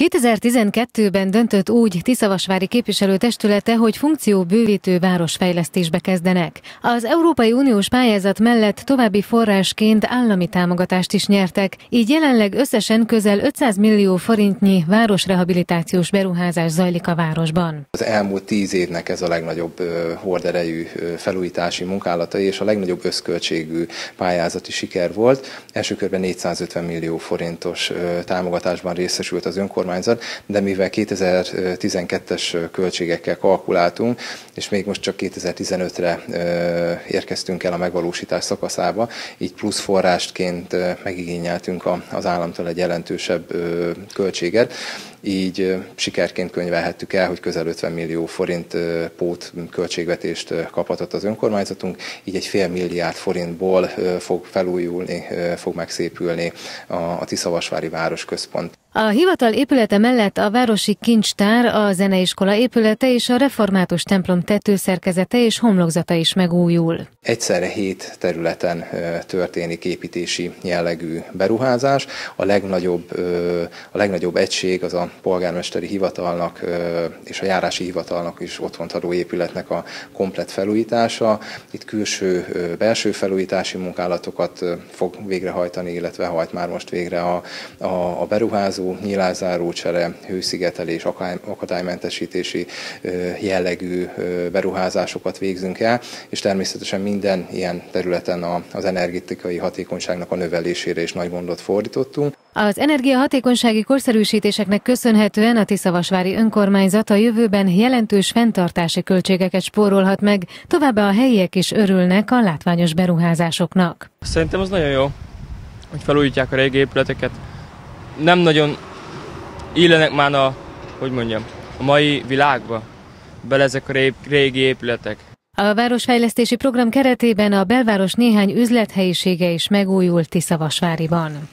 2012-ben döntött úgy Tiszavasvári képviselőtestülete, hogy funkció bővítő városfejlesztésbe kezdenek. Az Európai Uniós pályázat mellett további forrásként állami támogatást is nyertek, így jelenleg összesen közel 500 millió forintnyi városrehabilitációs beruházás zajlik a városban. Az elmúlt tíz évnek ez a legnagyobb horderejű felújítási munkálata és a legnagyobb összköltségű pályázati siker volt. Első körben 450 millió forintos támogatásban részesült az önkormányzat, önkormányzat, de mivel 2012-es költségekkel kalkuláltunk, és még most csak 2015-re érkeztünk el a megvalósítás szakaszába, így plusz forrástként megigényeltünk az államtól egy jelentősebb költséget, így sikerként könyvelhettük el, hogy közel 50 millió forint pót költségvetést kaphatott az önkormányzatunk, így egy fél milliárd forintból fog felújulni, fog megszépülni a Tiszavasvári Városközpont. A hivatal épülete mellett a Városi Kincstár, a Zeneiskola épülete és a Református templom tetőszerkezete és homlokzata is megújul. Egyszerre hét területen történik építési jellegű beruházás. A legnagyobb, a legnagyobb egység az a polgármesteri hivatalnak és a járási hivatalnak is otthont adó épületnek a komplet felújítása. Itt külső, belső felújítási munkálatokat fog végrehajtani, illetve hajt már most végre a, a, a beruházó, nyilázáró csere, hőszigetelés, akadálymentesítési jellegű beruházásokat végzünk el, és természetesen minden ilyen területen az energetikai hatékonyságnak a növelésére is nagy gondot fordítottunk. Az energiahatékonysági korszerűsítéseknek köszönhetően a Tiszavasvári önkormányzat a jövőben jelentős fenntartási költségeket spórolhat meg, továbbá a helyiek is örülnek a látványos beruházásoknak. Szerintem az nagyon jó, hogy felújítják a régi épületeket, nem nagyon illenek már a, hogy mondjam, a mai világba bele ezek a régi épületek. A városfejlesztési program keretében a belváros néhány üzlethelyisége is megújult Tiszavasváriban.